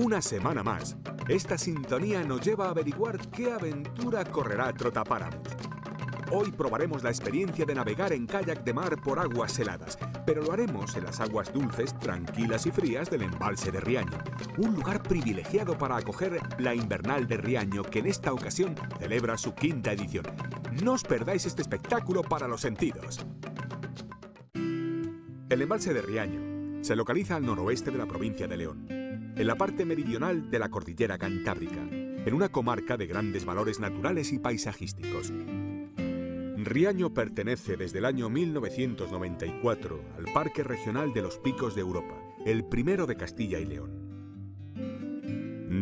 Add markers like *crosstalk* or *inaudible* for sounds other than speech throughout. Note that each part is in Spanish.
Una semana más, esta sintonía nos lleva a averiguar qué aventura correrá Trotapáramos. Hoy probaremos la experiencia de navegar en kayak de mar por aguas heladas, pero lo haremos en las aguas dulces, tranquilas y frías del embalse de Riaño, un lugar privilegiado para acoger la invernal de Riaño que en esta ocasión celebra su quinta edición. No os perdáis este espectáculo para los sentidos. El embalse de Riaño se localiza al noroeste de la provincia de León en la parte meridional de la cordillera Cantábrica, en una comarca de grandes valores naturales y paisajísticos. Riaño pertenece desde el año 1994 al Parque Regional de los Picos de Europa, el primero de Castilla y León.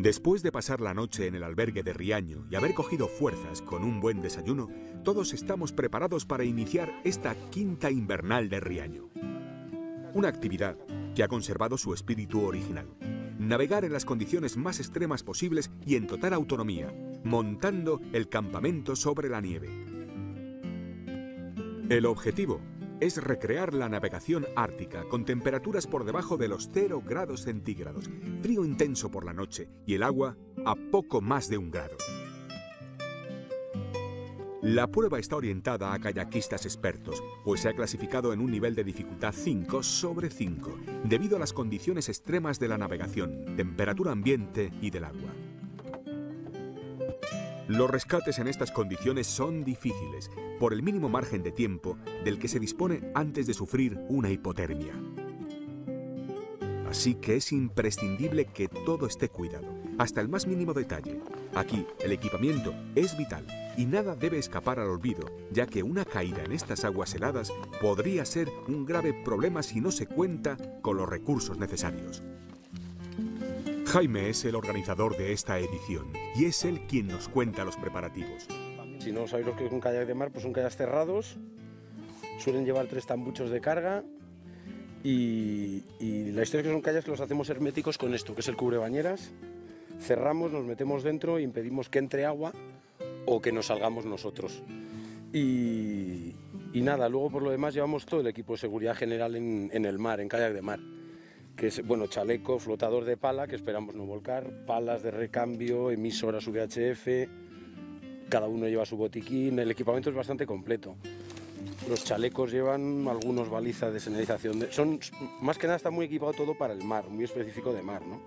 Después de pasar la noche en el albergue de Riaño y haber cogido fuerzas con un buen desayuno, todos estamos preparados para iniciar esta quinta invernal de Riaño. Una actividad que ha conservado su espíritu original navegar en las condiciones más extremas posibles y en total autonomía, montando el campamento sobre la nieve. El objetivo es recrear la navegación ártica con temperaturas por debajo de los 0 grados centígrados, frío intenso por la noche y el agua a poco más de un grado. La prueba está orientada a kayakistas expertos, pues se ha clasificado en un nivel de dificultad 5 sobre 5, debido a las condiciones extremas de la navegación, temperatura ambiente y del agua. Los rescates en estas condiciones son difíciles, por el mínimo margen de tiempo del que se dispone antes de sufrir una hipotermia. Así que es imprescindible que todo esté cuidado, hasta el más mínimo detalle. Aquí, el equipamiento es vital y nada debe escapar al olvido, ya que una caída en estas aguas heladas podría ser un grave problema si no se cuenta con los recursos necesarios. Jaime es el organizador de esta edición y es él quien nos cuenta los preparativos. Si no sabéis lo que es un kayak de mar, pues son kayaks cerrados, suelen llevar tres tambuchos de carga y, la historia es que son kayaks que los hacemos herméticos con esto, que es el cubre bañeras. Cerramos, nos metemos dentro e impedimos que entre agua o que nos salgamos nosotros. Y, nada, luego por lo demás llevamos todo el equipo de seguridad general en, el mar, en kayak de mar. Que es, bueno, chaleco, flotador de pala, que esperamos no volcar, palas de recambio, emisoras VHF, cada uno lleva su botiquín, el equipamiento es bastante completo. Los chalecos llevan algunos balizas de señalización. son, más que nada está muy equipado todo para el mar, muy específico de mar, ¿no?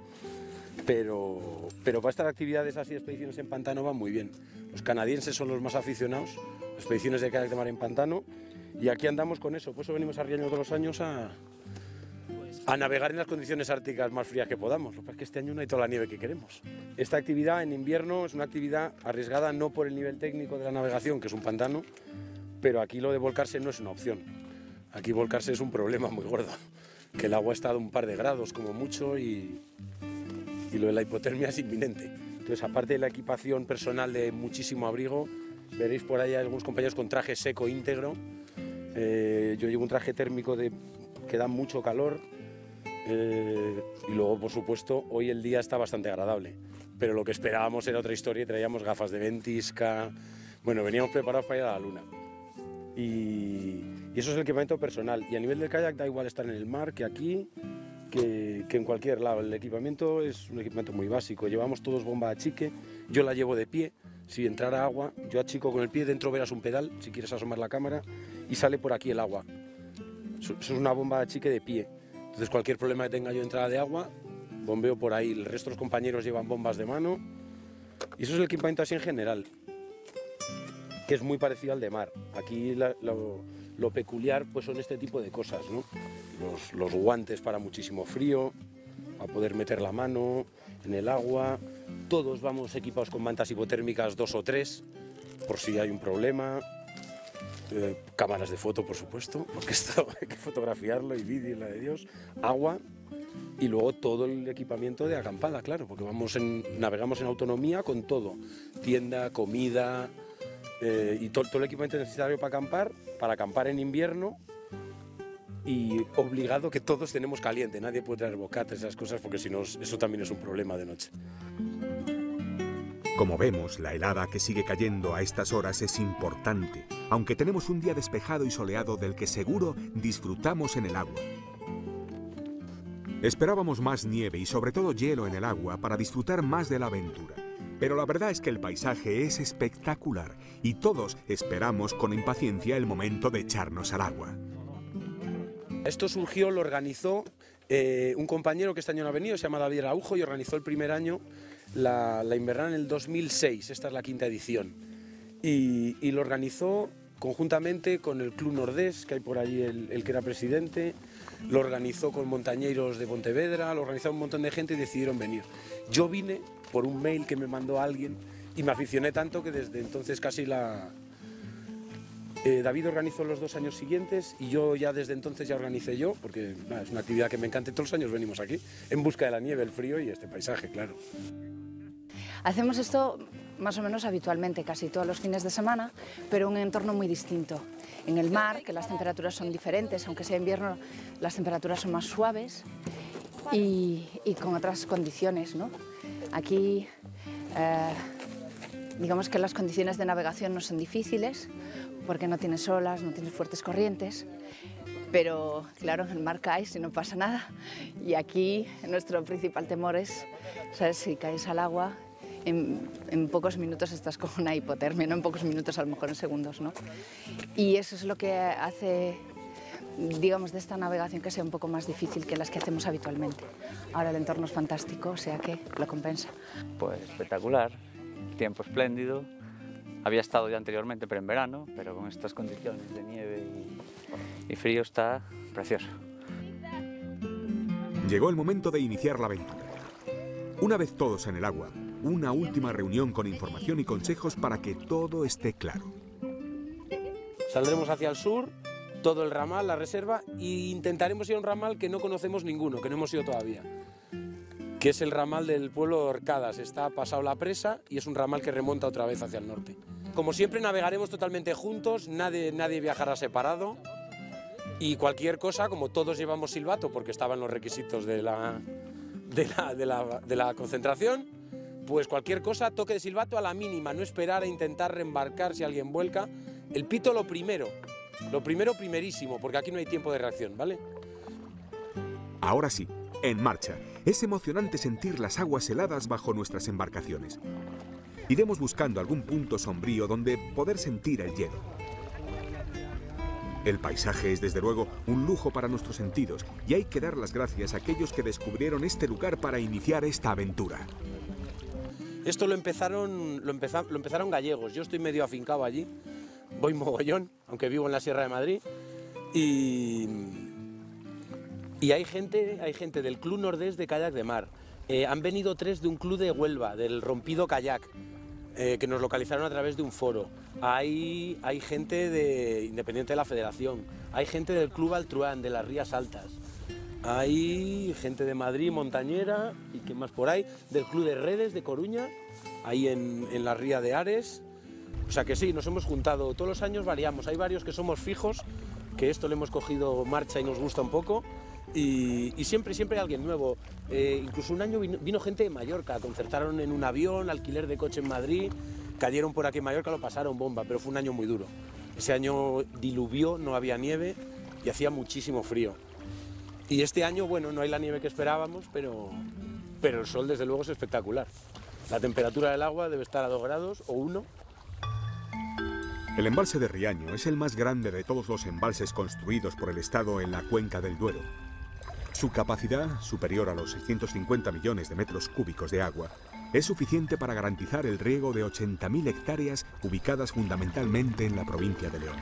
Pero, pero para estas actividades así, expediciones en pantano van muy bien. Los canadienses son los más aficionados, expediciones de kayak de mar en pantano, y aquí andamos con eso. Por eso venimos a Riaño todos los años a, a navegar en las condiciones árticas más frías que podamos. Lo que es que este año no hay toda la nieve que queremos. Esta actividad en invierno es una actividad arriesgada no por el nivel técnico de la navegación, que es un pantano, pero aquí lo de volcarse no es una opción. Aquí volcarse es un problema muy gordo, que el agua está a un par de grados como mucho y, y lo de la hipotermia es inminente. Entonces, aparte de la equipación personal de muchísimo abrigo, veréis por ahí algunos compañeros con traje seco íntegro. Eh, yo llevo un traje térmico de, que da mucho calor. Eh, y luego, por supuesto, hoy el día está bastante agradable. Pero lo que esperábamos era otra historia y traíamos gafas de ventisca. Bueno, veníamos preparados para ir a la luna. Y, y eso es el equipamiento personal. Y a nivel del kayak da igual estar en el mar que aquí que, en cualquier lado. El equipamiento es un equipamiento muy básico. Llevamos todos bomba a chique, yo la llevo de pie. Si entrara agua, yo achico con el pie, dentro verás un pedal, si quieres asomar la cámara, y sale por aquí el agua. Eso es una bomba a chique de pie. Entonces cualquier problema que tenga yo entrada de agua, bombeo por ahí. El resto de los compañeros llevan bombas de mano. Y eso es el equipamiento así en general, que es muy parecido al de mar. Aquí lo, lo peculiar pues son este tipo de cosas, ¿no? los, guantes para muchísimo frío, para poder meter la mano en el agua. Todos vamos equipados con mantas hipotérmicas dos o tres, por si hay un problema. Eh, cámaras de foto, por supuesto, *laughs* porque esto hay que fotografiarlo y vídeo, la de Dios. Agua y luego todo el equipamiento de acampada, claro, porque vamos en, navegamos en autonomía con todo. Tienda, comida eh, y todo, todo el equipamiento necesario para acampar, para acampar en invierno y obligado que todos tenemos caliente, nadie puede traer bocates, esas cosas, porque si no, eso también es un problema de noche. Como vemos, la helada que sigue cayendo a estas horas es importante, aunque tenemos un día despejado y soleado del que seguro disfrutamos en el agua. Esperábamos más nieve y sobre todo hielo en el agua para disfrutar más de la aventura. Pero la verdad es que el paisaje es espectacular y todos esperamos con impaciencia el momento de echarnos al agua. Esto surgió, lo organizó eh, un compañero que este año no ha venido, se llama David Araujo y organizó el primer año la, la en el 2006, esta es la quinta edición. Y, lo organizó conjuntamente con el Club Nordés, que hay por allí el, el que era presidente, lo organizó con montañeros de Pontevedra, lo organizó un montón de gente y decidieron venir. Yo vine por un mail que me mandó alguien y me aficioné tanto que desde entonces casi la... Eh, David organizó los dos años siguientes y yo ya desde entonces ya organicé yo, porque es una actividad que me encanta y todos los años venimos aquí, en busca de la nieve, el frío y este paisaje, claro. Hacemos esto más o menos habitualmente, casi todos los fines de semana, pero en un entorno muy distinto. En el mar, que las temperaturas son diferentes, aunque sea invierno, las temperaturas son más suaves y con otras condiciones. ¿no? Aquí, eh, digamos que las condiciones de navegación no son difíciles, porque no tienes olas, no tienes fuertes corrientes, pero claro, en el mar caes y no pasa nada. Y aquí nuestro principal temor es, ¿sabes? si caes al agua, en, pocos minutos estás con una hipotermia, en pocos minutos, a lo mejor en segundos, ¿no? Y eso es lo que hace, digamos, de esta navegación que sea un poco más difícil que las que hacemos habitualmente. Ahora el entorno es fantástico, o sea que lo compensa. Pues espectacular, tiempo espléndido. Había estado ya anteriormente, pero en verano, pero con estas condiciones de nieve y, y frío está precioso. Llegó el momento de iniciar la aventura. Una vez todos en el agua, una última reunión con información y consejos para que todo esté claro. Saldremos hacia el sur, todo el ramal, la reserva, e intentaremos ir a un ramal que no conocemos ninguno, que no hemos ido todavía, que es el ramal del pueblo de Orcadas. Está pasado la presa y es un ramal que remonta otra vez hacia el norte. Como siempre navegaremos totalmente juntos, nadie, nadie viajará separado y cualquier cosa, como todos llevamos silbato porque estaban los requisitos de la, de la, de la, de la concentración, pues cualquier cosa, toque de silbato a la mínima, no esperar a intentar reembarcar si alguien vuelca. El pito lo primero, lo primero primerísimo, porque aquí no hay tiempo de reacción, ¿vale? Ahora sí, en marcha. Es emocionante sentir las aguas heladas bajo nuestras embarcaciones. Iremos buscando algún punto sombrío donde poder sentir el hielo. El paisaje es desde luego un lujo para nuestros sentidos y hay que dar las gracias a aquellos que descubrieron este lugar para iniciar esta aventura. Esto lo empezaron, lo, empeza, lo empezaron gallegos. Yo estoy medio afincado allí. Voy mogollón, aunque vivo en la Sierra de Madrid. Y, y hay, gente, hay gente del Club Nordés de Kayak de Mar. Eh, han venido tres de un club de Huelva, del Rompido Kayak, eh, que nos localizaron a través de un foro. Hay, hay gente de, independiente de la federación. Hay gente del Club Altruán, de las Rías Altas. Hay gente de Madrid, montañera, y qué más por ahí, del Club de Redes de Coruña, ahí en, en, la ría de Ares. O sea que sí, nos hemos juntado, todos los años variamos, hay varios que somos fijos, que esto le hemos cogido marcha y nos gusta un poco, y, siempre, siempre alguien nuevo. Eh, incluso un año vino, vino, gente de Mallorca, concertaron en un avión, alquiler de coche en Madrid, cayeron por aquí en Mallorca, lo pasaron bomba, pero fue un año muy duro. Ese año diluvió, no había nieve y hacía muchísimo frío. Y este año, bueno, no hay la nieve que esperábamos, pero, pero el sol desde luego es espectacular. La temperatura del agua debe estar a 2 grados o 1. El embalse de Riaño es el más grande de todos los embalses construidos por el Estado en la cuenca del Duero. Su capacidad, superior a los 650 millones de metros cúbicos de agua, es suficiente para garantizar el riego de 80.000 hectáreas ubicadas fundamentalmente en la provincia de León.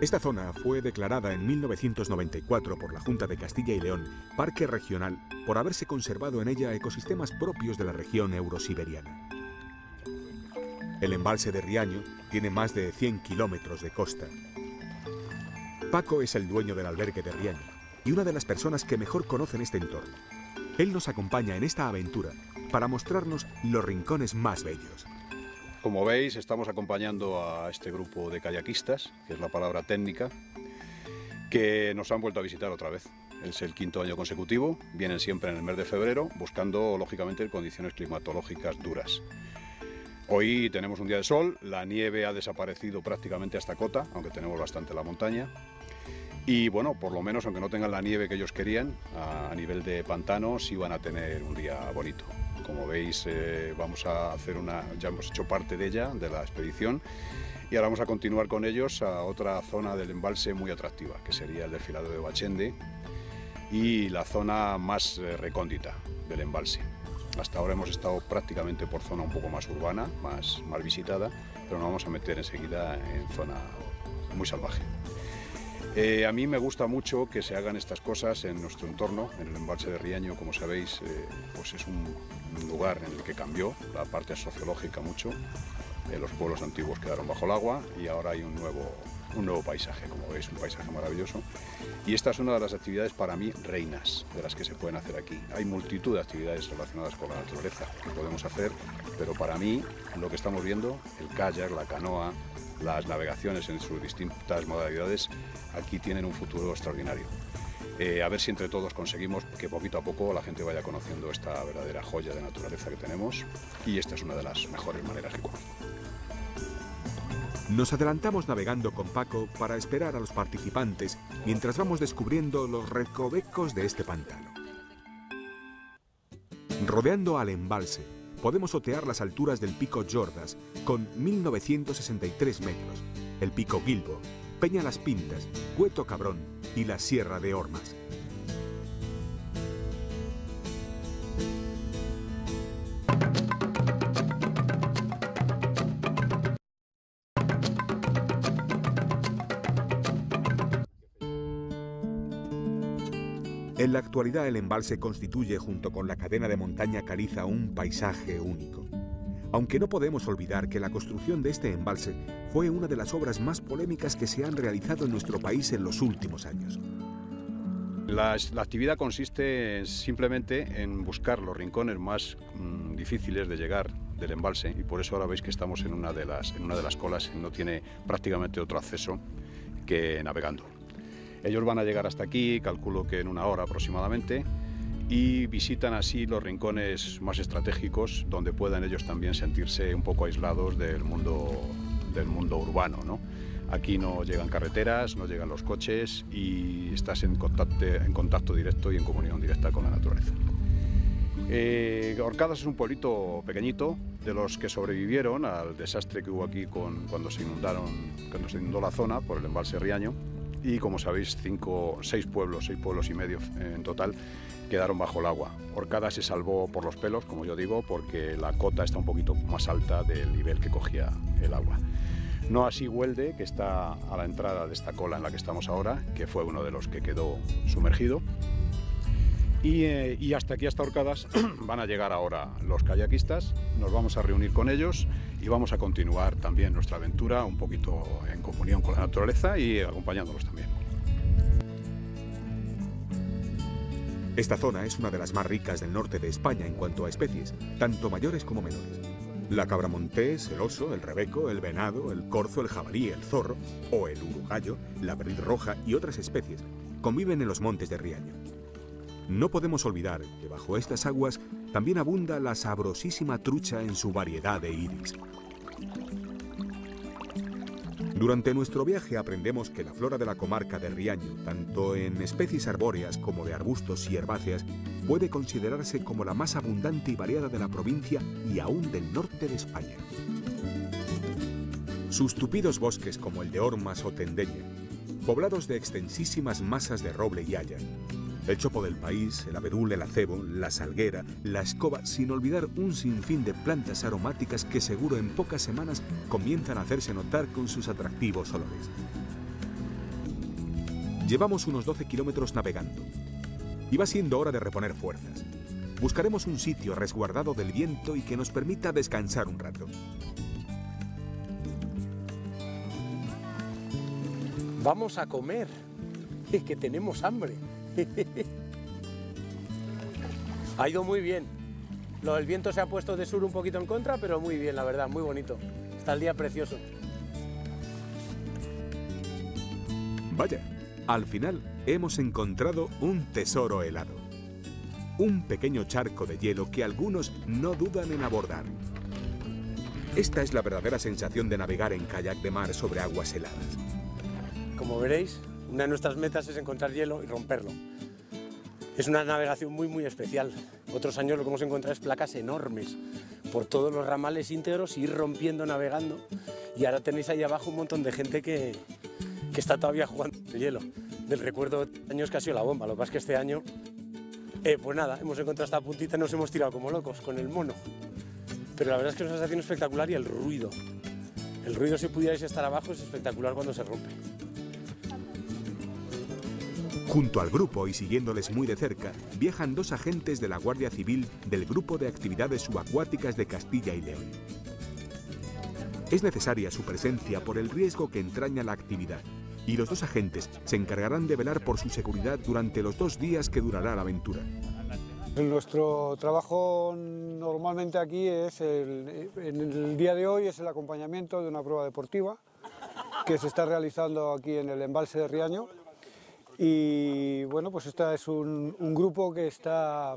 Esta zona fue declarada en 1994 por la Junta de Castilla y León Parque Regional por haberse conservado en ella ecosistemas propios de la región eurosiberiana. El embalse de Riaño tiene más de 100 kilómetros de costa. Paco es el dueño del albergue de Riaño y una de las personas que mejor conocen este entorno. Él nos acompaña en esta aventura para mostrarnos los rincones más bellos. Como veis, estamos acompañando a este grupo de kayakistas, que es la palabra técnica, que nos han vuelto a visitar otra vez. Es el quinto año consecutivo, vienen siempre en el mes de febrero, buscando, lógicamente, condiciones climatológicas duras. Hoy tenemos un día de sol, la nieve ha desaparecido prácticamente hasta cota, aunque tenemos bastante la montaña. Y bueno, por lo menos, aunque no tengan la nieve que ellos querían, a, nivel de pantano, sí van a tener un día bonito. Como veis, eh, vamos a hacer una, ya hemos hecho parte de ella, de la expedición, y ahora vamos a continuar con ellos a otra zona del embalse muy atractiva, que sería el desfilado de Bachende y la zona más eh, recóndita del embalse. Hasta ahora hemos estado prácticamente por zona un poco más urbana, más, más visitada, pero nos vamos a meter enseguida en zona muy salvaje. Eh, a mí me gusta mucho que se hagan estas cosas en nuestro entorno, en el embalse de Riaño, como sabéis, eh, pues es un, lugar en el que cambió la parte sociológica mucho, eh, los pueblos antiguos quedaron bajo el agua y ahora hay un nuevo, un nuevo paisaje, como veis, un paisaje maravilloso. Y esta es una de las actividades para mí reinas de las que se pueden hacer aquí. Hay multitud de actividades relacionadas con la naturaleza que podemos hacer, pero para mí lo que estamos viendo, el kayak, la canoa, las navegaciones en sus distintas modalidades aquí tienen un futuro extraordinario. Eh, a ver si entre todos conseguimos que poquito a poco la gente vaya conociendo esta verdadera joya de naturaleza que tenemos y esta es una de las mejores maneras que conozco. Nos adelantamos navegando con Paco para esperar a los participantes mientras vamos descubriendo los recovecos de este pantano. Rodeando al embalse, podemos otear las alturas del pico Jordas, con 1963 metros, el pico Gilbo, Peña Las Pintas, Cueto Cabrón y la Sierra de Ormas. En la actualidad el embalse constituye junto con la cadena de montaña caliza un paisaje único. Aunque no podemos olvidar que la construcción de este embalse fue una de las obras más polémicas que se han realizado en nuestro país en los últimos años. La, actividad consiste simplemente en buscar los rincones más mm, difíciles de llegar del embalse y por eso ahora veis que estamos en una de las, en una de las colas no tiene prácticamente otro acceso que navegando. Ellos van a llegar hasta aquí, calculo que en una hora aproximadamente, y visitan así los rincones más estratégicos donde puedan ellos también sentirse un poco aislados del mundo, del mundo urbano. ¿no? Aquí no llegan carreteras, no llegan los coches y estás en contacto, en contacto directo y en comunión directa con la naturaleza. Eh, Orcadas es un pueblito pequeñito de los que sobrevivieron al desastre que hubo aquí con, cuando, se inundaron, cuando se inundó la zona por el embalse Riaño y como sabéis, cinco, seis pueblos, seis pueblos y medio en total quedaron bajo el agua. Orcada se salvó por los pelos, como yo digo, porque la cota está un poquito más alta del nivel que cogía el agua. No así Huelde, que está a la entrada de esta cola en la que estamos ahora, que fue uno de los que quedó sumergido. Y, eh, y hasta aquí, hasta Orcadas, *clears throat* van a llegar ahora los kayakistas, nos vamos a reunir con ellos y vamos a continuar también nuestra aventura un poquito en comunión con la naturaleza y acompañándolos también. Esta zona es una de las más ricas del norte de España en cuanto a especies, tanto mayores como menores. La cabra montés, el oso, el rebeco, el venado, el corzo, el jabalí, el zorro o el urugallo, la perdiz roja y otras especies conviven en los montes de Riaño. No podemos olvidar que bajo estas aguas también abunda la sabrosísima trucha en su variedad de iris. Durante nuestro viaje aprendemos que la flora de la comarca de Riaño, tanto en especies arbóreas como de arbustos y herbáceas, puede considerarse como la más abundante y variada de la provincia y aún del norte de España. Sus tupidos bosques como el de Ormas o Tendeña, poblados de extensísimas masas de roble y haya, el chopo del país, el abedul, el acebo, la salguera, la escoba, sin olvidar un sinfín de plantas aromáticas que seguro en pocas semanas comienzan a hacerse notar con sus atractivos olores. Llevamos unos 12 kilómetros navegando. Y va siendo hora de reponer fuerzas. Buscaremos un sitio resguardado del viento y que nos permita descansar un rato. Vamos a comer, es que tenemos hambre. *laughs* ha ido muy bien. Lo, el viento se ha puesto de sur un poquito en contra, pero muy bien, la verdad, muy bonito. Está el día precioso. Vaya, al final hemos encontrado un tesoro helado. Un pequeño charco de hielo que algunos no dudan en abordar. Esta es la verdadera sensación de navegar en kayak de mar sobre aguas heladas. Como veréis, Una de nuestras metas es encontrar hielo y romperlo. Es una navegación muy muy especial. Otros años lo que hemos encontrado es placas enormes por todos los ramales íntegros, ir rompiendo, navegando. Y ahora tenéis ahí abajo un montón de gente que, que está todavía jugando el hielo. Del recuerdo de años que ha sido la bomba. Lo que pasa es que este año, eh, pues nada, hemos encontrado esta puntita y nos hemos tirado como locos con el mono. Pero la verdad es que es una sensación espectacular y el ruido. El ruido si pudierais estar abajo es espectacular cuando se rompe. Junto al grupo y siguiéndoles muy de cerca, viajan dos agentes de la Guardia Civil del Grupo de Actividades Subacuáticas de Castilla y León. Es necesaria su presencia por el riesgo que entraña la actividad, y los dos agentes se encargarán de velar por su seguridad durante los dos días que durará la aventura. Nuestro trabajo normalmente aquí es, el, en el día de hoy, es el acompañamiento de una prueba deportiva que se está realizando aquí en el embalse de Riaño. Y bueno, pues este es un, grupo que está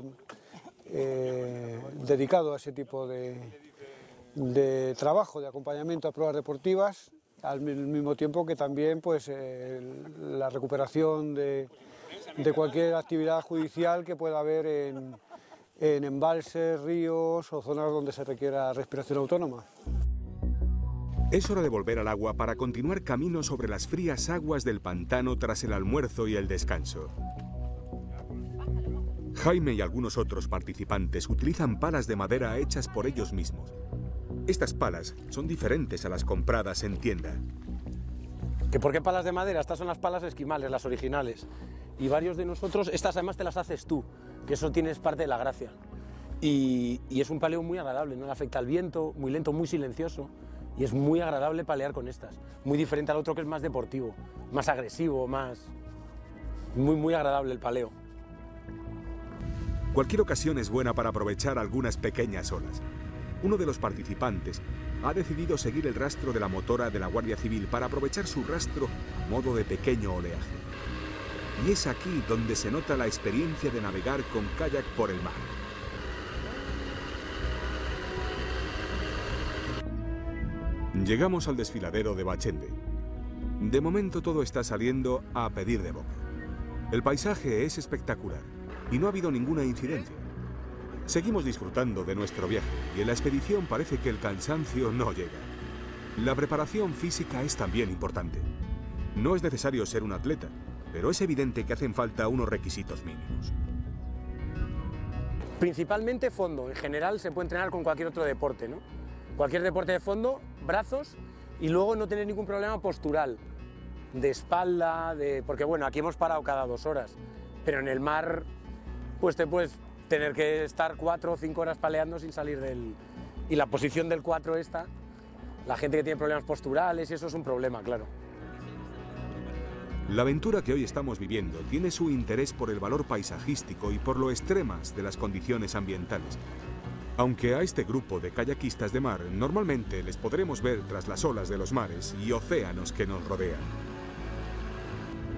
eh, dedicado a ese tipo de, trabajo, de acompañamiento a pruebas deportivas, al mismo tiempo que también pues, eh, la recuperación de, cualquier actividad judicial que pueda haber en embalses, ríos o zonas donde se requiera respiración autónoma. Es hora de volver al agua para continuar camino sobre las frías aguas del pantano tras el almuerzo y el descanso. Jaime y algunos otros participantes utilizan palas de madera hechas por ellos mismos. Estas palas son diferentes a las compradas en tienda. ¿Que ¿Por qué palas de madera? Estas son las palas esquimales, las originales. Y varios de nosotros, estas además te las haces tú, que eso tienes parte de la gracia. Y, es un paleo muy agradable, no le afecta al viento, muy lento, muy silencioso. Y es muy agradable palear con estas. Muy diferente al otro que es más deportivo, más agresivo, más... Muy, muy agradable el paleo. Cualquier ocasión es buena para aprovechar algunas pequeñas olas. Uno de los participantes ha decidido seguir el rastro de la motora de la Guardia Civil para aprovechar su rastro a modo de pequeño oleaje. Y es aquí donde se nota la experiencia de navegar con kayak por el mar. Llegamos al desfiladero de Bachende. De momento todo está saliendo a pedir de boca. El paisaje es espectacular y no ha habido ninguna incidencia. Seguimos disfrutando de nuestro viaje y en la expedición parece que el cansancio no llega. La preparación física es también importante. No es necesario ser un atleta, pero es evidente que hacen falta unos requisitos mínimos. Principalmente fondo, en general se puede entrenar con cualquier otro deporte, ¿no? Cualquier deporte de fondo, brazos y luego no tener ningún problema postural, de espalda, de... porque bueno, aquí hemos parado cada dos horas, pero en el mar pues te puedes tener que estar cuatro o cinco horas paleando sin salir del... Y la posición del cuatro esta, la gente que tiene problemas posturales y eso es un problema, claro. La aventura que hoy estamos viviendo tiene su interés por el valor paisajístico y por lo extremas de las condiciones ambientales. Aunque a este grupo de kayakistas de mar normalmente les podremos ver tras las olas de los mares y océanos que nos rodean.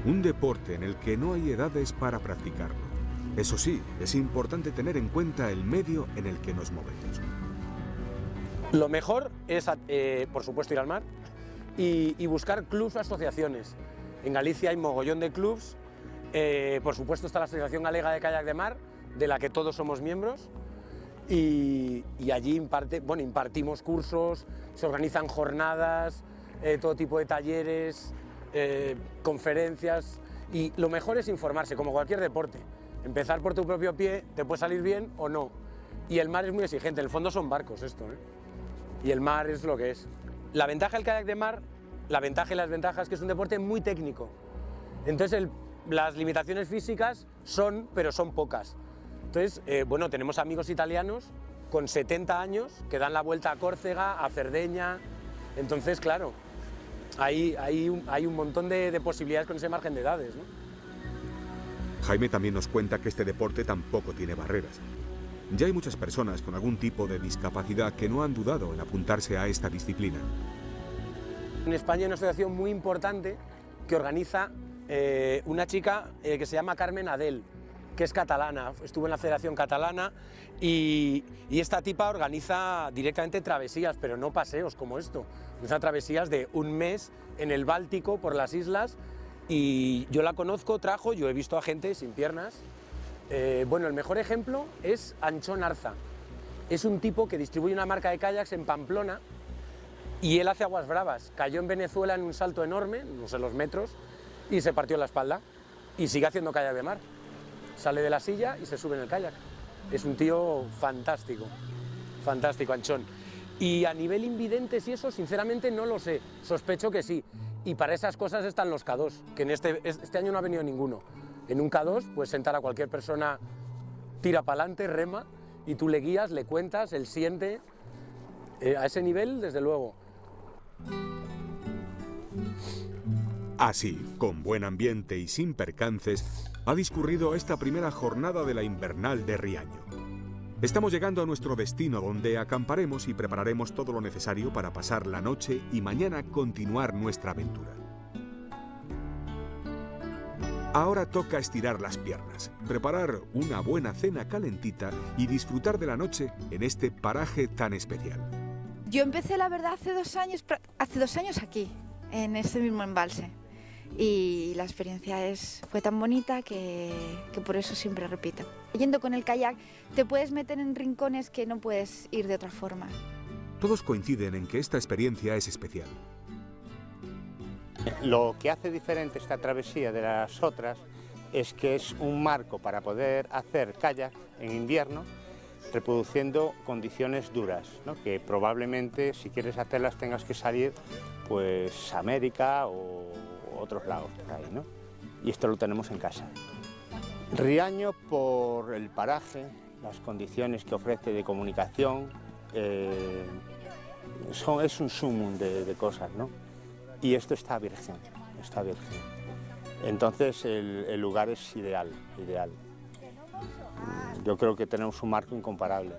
Un deporte en el que no hay edades para practicarlo. Eso sí, es importante tener en cuenta el medio en el que nos movemos. Lo mejor es, eh, por supuesto, ir al mar y, buscar clubs o asociaciones. En Galicia hay mogollón de clubs. Eh, por supuesto está la Asociación Galega de Kayak de Mar, de la que todos somos miembros. Y, allí bueno, impartimos cursos, se organizan jornadas, eh, todo tipo de talleres, eh, conferencias. Y lo mejor es informarse, como cualquier deporte. Empezar por tu propio pie te puede salir bien o no. Y el mar es muy exigente, en el fondo son barcos esto. ¿eh? Y el mar es lo que es. La ventaja del kayak de mar, la ventaja y las ventajas es que es un deporte muy técnico. Entonces las limitaciones físicas son, pero son pocas. Entonces, eh, bueno, tenemos amigos italianos con 70 años que dan la vuelta a Córcega, a Cerdeña. Entonces, claro, hay, hay, un, hay un montón de, de, posibilidades con ese margen de edades. ¿no? Jaime también nos cuenta que este deporte tampoco tiene barreras. Ya hay muchas personas con algún tipo de discapacidad que no han dudado en apuntarse a esta disciplina. En España hay una asociación muy importante que organiza eh, una chica eh, que se llama Carmen Adel, que es catalana, estuvo en la Federación Catalana y, esta tipa organiza directamente travesías, pero no paseos como esto, organiza travesías de un mes en el Báltico por las islas Y yo la conozco, trajo, yo he visto a gente sin piernas. Eh, bueno, el mejor ejemplo es Anchón Arza. Es un tipo que distribuye una marca de kayaks en Pamplona y él hace aguas bravas. Cayó en Venezuela en un salto enorme, no sé los metros, y se partió la espalda. Y sigue haciendo kayak de mar. Sale de la silla y se sube en el kayak. Es un tío fantástico, fantástico, Anchón. Y a nivel invidentes y eso, sinceramente no lo sé. Sospecho que sí. Y para esas cosas están los K2, que en este, este año no ha venido ninguno. En un K2 puedes sentar a cualquier persona, tira para adelante, rema, y tú le guías, le cuentas, él siente. Eh, a ese nivel, desde luego. Así, con buen ambiente y sin percances, ha discurrido esta primera jornada de la invernal de Riaño. Estamos llegando a nuestro destino donde acamparemos y prepararemos todo lo necesario para pasar la noche y mañana continuar nuestra aventura. Ahora toca estirar las piernas, preparar una buena cena calentita y disfrutar de la noche en este paraje tan especial. Yo empecé, la verdad, hace dos años, hace dos años aquí, en este mismo embalse. Y la experiencia es, fue tan bonita que, que por eso siempre repito. Yendo con el kayak te puedes meter en rincones que no puedes ir de otra forma. Todos coinciden en que esta experiencia es especial. Lo que hace diferente esta travesía de las otras es que es un marco para poder hacer kayak en invierno reproduciendo condiciones duras, ¿no? que probablemente si quieres hacerlas tengas que salir pues a América o otros lados por ahí, ¿no? Y esto lo tenemos en casa. Riaño por el paraje, las condiciones que ofrece de comunicación, eh, son, es un sumum de, de, cosas, ¿no? Y esto está virgen, está virgen. Entonces el, el lugar es ideal, ideal. Yo creo que tenemos un marco incomparable.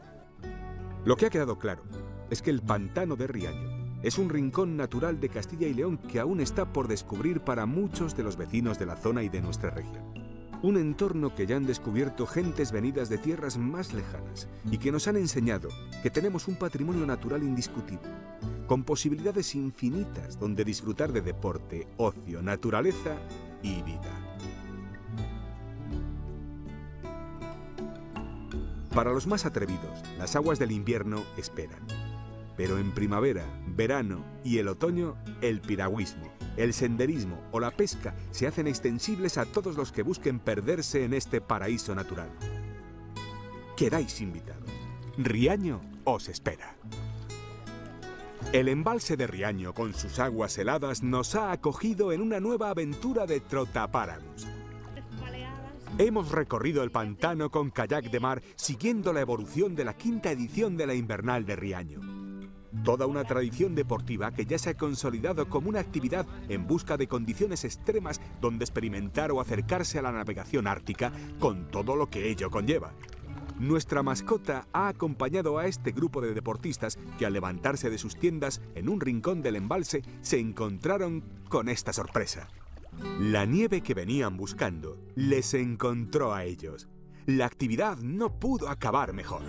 Lo que ha quedado claro es que el pantano de Riaño es un rincón natural de Castilla y León que aún está por descubrir para muchos de los vecinos de la zona y de nuestra región. Un entorno que ya han descubierto gentes venidas de tierras más lejanas y que nos han enseñado que tenemos un patrimonio natural indiscutible, con posibilidades infinitas donde disfrutar de deporte, ocio, naturaleza y vida. Para los más atrevidos, las aguas del invierno esperan. Pero en primavera, verano y el otoño, el piragüismo, el senderismo o la pesca se hacen extensibles a todos los que busquen perderse en este paraíso natural. Quedáis invitados. Riaño os espera. El embalse de Riaño, con sus aguas heladas, nos ha acogido en una nueva aventura de Trotapáramos. Hemos recorrido el pantano con kayak de mar siguiendo la evolución de la quinta edición de la invernal de Riaño. Toda una tradición deportiva que ya se ha consolidado como una actividad en busca de condiciones extremas donde experimentar o acercarse a la navegación ártica con todo lo que ello conlleva. Nuestra mascota ha acompañado a este grupo de deportistas que al levantarse de sus tiendas en un rincón del embalse se encontraron con esta sorpresa. La nieve que venían buscando les encontró a ellos. La actividad no pudo acabar mejor.